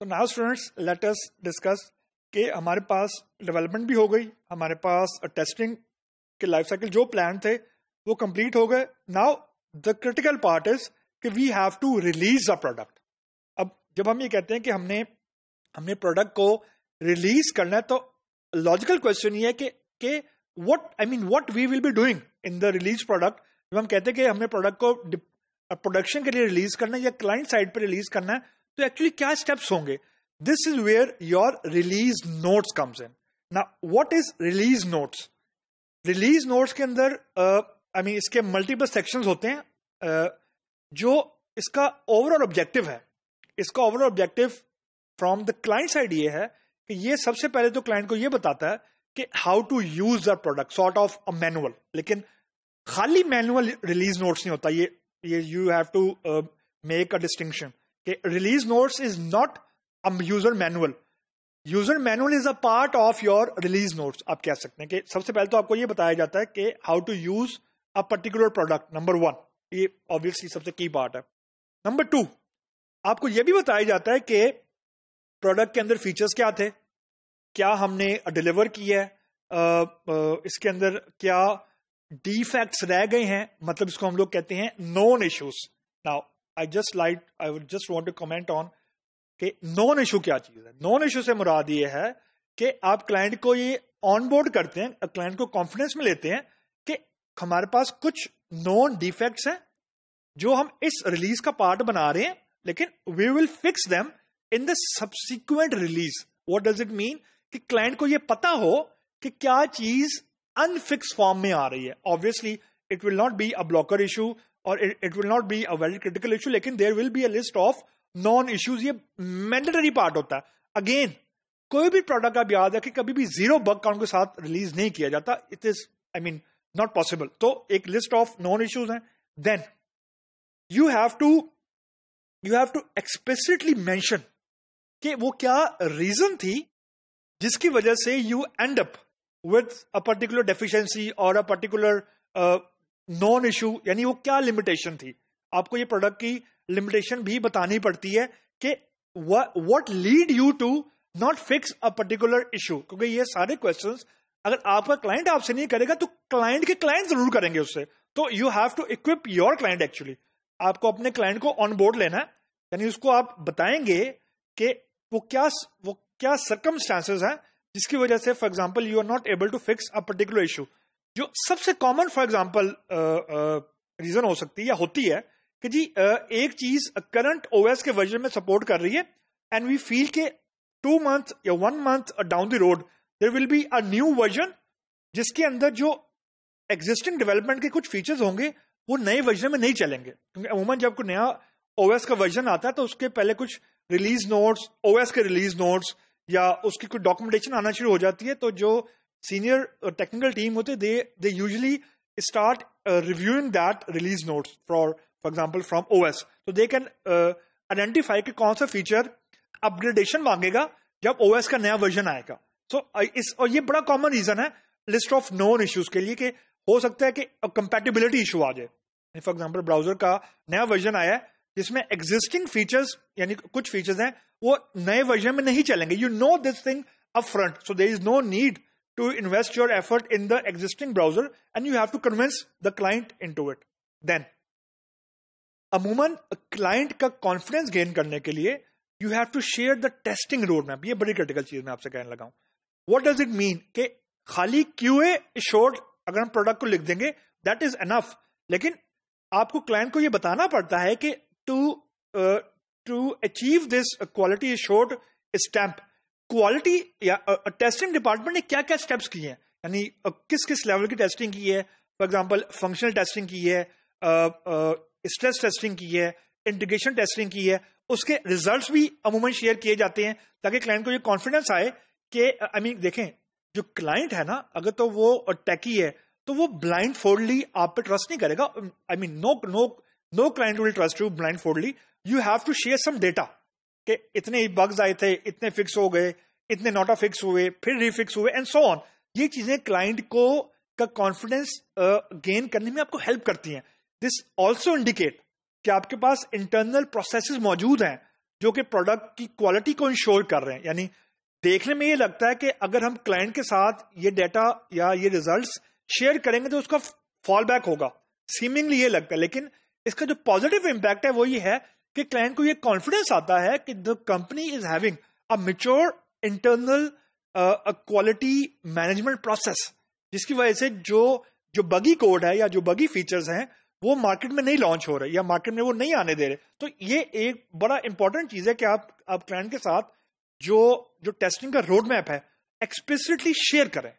तो now students let us discuss कि हमारे पास डेवलपमेंट भी हो गई, हमारे पास टेस्टिंग के लाइफ साइकिल जो प्लान थे, वो कंप्लीट हो गए। Now the critical part is कि we have to release a product अब जब हम ये कहते हैं कि हमने हमने प्रोडक्ट को रिलीज़ करना है तो लॉजिकल क्वेश्चन ये है कि कि what I mean what we will be doing in the release product जब हम कहते हैं कि हमने प्रोडक्ट को प्रोडक्शन के लिए रिलीज़ करना है या क्लाइंट साइड पर रिलीज़ करना है तो एक्चुअली क्या स्टेप्स होंगे? This is where your release notes comes in ना what is release notes release notes के अंदर आई मीन इसके मल्टीपल सेक्शन होते हैं uh, जो इसका ओवरऑल ऑब्जेक्टिव है। इसका overall objective from the client side ये है कि ये सबसे पहले तो क्लाइंट को ये बताता है कि how to use the product sort of a manual लेकिन खाली मैनुअल रिलीज़ नोट्स नहीं होता। ये ये you have to make a distinction release notes is not a user manual user manual is a part of your release notes आप कह सकते हैं कि सबसे पहले तो आपको ये बताया जाता है कि how to use a particular product number one ये ऑब्वियसली सबसे की पार्ट है। नंबर टू आपको यह भी बताया जाता है कि प्रोडक्ट के अंदर फीचर्स क्या थे? क्या हमने डिलीवर किया है? आ, आ, इसके अंदर क्या डिफेक्ट्स रह गए हैं? मतलब इसको हम लोग कहते हैं known issues now I just like I would just want to comment on कि नॉन इशू क्या चीज़ है? नॉन इशू से मुराद ये है कि आप क्लाइंट को ये ऑन बोर्ड करते हैं क्लाइंट को कॉन्फिडेंस में लेते हैं कि हमारे पास कुछ नॉन डिफेक्ट्स हैं जो हम इस रिलीज़ का पार्ट बना रहे हैं, लेकिन we will fix them in the subsequent release what does it mean कि क्लाइंट को यह पता हो कि क्या चीज़ अनफिक्स फॉर्म में आ रही है. Obviously it will not be a blocker issue और it will not be a very critical issue लेकिन there will be a list of known issues ये मैंडेटरी पार्ट होता है। अगेन कोई भी प्रोडक्ट आप याद कि कभी भी ज़ीरो बग काउंट के साथ रिलीज़ नहीं किया जाता। It is I mean not possible तो एक लिस्ट ऑफ़ नॉन इश्यूज़ हैं। Then you have to you have to explicitly mention कि वो क्या रीजन थी जिसकी वजह से you end up with a particular deficiency और अ पर्टिकुलर नॉन इशू, यानी वो क्या लिमिटेशन थी? आपको ये प्रोडक्ट की लिमिटेशन भी बतानी पड़ती है कि what lead you to not fix a particular issue क्योंकि ये सारे क्वेश्चंस अगर आपका क्लाइंट आपसे नहीं करेगा तो क्लाइंट के क्लाइंट ज़रूर करेंगे उससे। तो you have to equip your client actually आपको अपने क्लाइंट को ऑन बोर्ड लेना है। यानी उसको आप बताएँगे कि वो क्या वो क्या सर्कमस्टांसेस हैं जिसकी वजह से for example you are not able to fix a particular issue जो सबसे कॉमन फॉर एग्ज़ाम्पल रीजन हो सकती है या होती है कि जी uh, एक चीज़ करंट ओएस के वर्जन में सपोर्ट कर रही है एंड वी फील के टू मंथ या one month down the road there will be a new version जिसके अंदर जो एग्जिस्टिंग डेवलपमेंट के कुछ फीचर्स होंगे वो नए वर्जन में नहीं चलेंगे। क्योंकि अमूमन जब कोई नया ओएस का वर्जन आता है तो उसके पहले कुछ रिलीज़ नोट्स ओएस के रिलीज़ नोट्स या उसकी कोई डॉक्यूमेंटेशन आना शुरू हो जाती है तो जो सीनियर टेक्निकल टीम होते they they usually start reviewing that release notes for for example from OS तो दे कैन आइडेंटिफाई कि कौन सा फीचर अपग्रेडेशन मांगेगा जब ओएस का नया वर्जन आएगा। सो so, इस और ये बड़ा कॉमन रीजन है लिस्ट ऑफ़ नोन इश्यूज़ के लिए कि हो सकता है कि कंपैटिबिलिटी इशू आ जाए। फॉर एग्ज़ाम्पल ब्राउज़र का नया वर्जन आया है जिसमें एग्जिस्टिंग फीचर्स यानी कुछ फीचर्स हैं वो नए वर्जन में नहीं चलेंगे। You know this thing up front so there is no need invest your effort in the existing browser and you have to convince the client in to it then अमूमन client का confidence gain करने के लिए you have to share the testing road map ये बड़ी critical चीज़ मैं आपसे कहने लगा हूँ। वट डज इट मीन के खाली क्यू ए शोर्ट अगर हम प्रोडक्ट को लिख देंगे दैट इज़ एनफ लेकिन आपको क्लाइंट को यह बताना पड़ता है कि to to achieve this quality short stamp quality या टेस्टिंग डिपार्टमेंट ने क्या क्या स्टेप्स किए हैं? यानी किस किस लेवल की टेस्टिंग की है? फॉर एग्ज़ाम्पल फंक्शनल टेस्टिंग की है स्ट्रेस टेस्टिंग की है इंटीग्रेशन टेस्टिंग की है। उसके रिजल्ट्स भी अमूमन शेयर किए जाते हैं ताकि क्लाइंट को ये कॉन्फिडेंस आए कि आई मीन देखें, जो क्लाइंट है ना, अगर तो वो टैकी है तो वो ब्लाइंड फोल्डली आप पे ट्रस्ट नहीं करेगा। I mean no no no client will trust you blindfoldedly you have to share some data कि इतने ही बग्स आए थे इतने फिक्स हो गए इतने नोटा फिक्स हुए फिर रिफिक्स हुए एंड सो ऑन ये चीज़ें क्लाइंट को का कॉन्फिडेंस गेन uh, करने में आपको हेल्प करती हैं। दिस ऑल्सो इंडिकेट कि आपके पास इंटरनल प्रोसेस मौजूद हैं जो कि प्रोडक्ट की क्वालिटी को इंश्योर कर रहे हैं। यानी देखने में ये लगता है कि अगर हम क्लाइंट के साथ ये डेटा या ये रिजल्ट्स शेयर करेंगे तो उसका फॉल बैक होगा। सीमिंगली ये लगता है लेकिन इसका जो पॉजिटिव इम्पैक्ट है वो ये है कि क्लाइंट को ये कॉन्फिडेंस आता है कि the company is having a mature internal quality management process जिसकी वजह से जो जो बगी कोड है या जो बगी फीचर्स हैं, वो मार्केट में नहीं लॉन्च हो रहे, या मार्केट में वो नहीं आने दे रहे। तो ये एक बड़ा इंपॉर्टेंट चीज़ है कि आप आप क्लाइंट के साथ जो जो टेस्टिंग का रोड मैप है एक्सप्लिसिटली शेयर करें।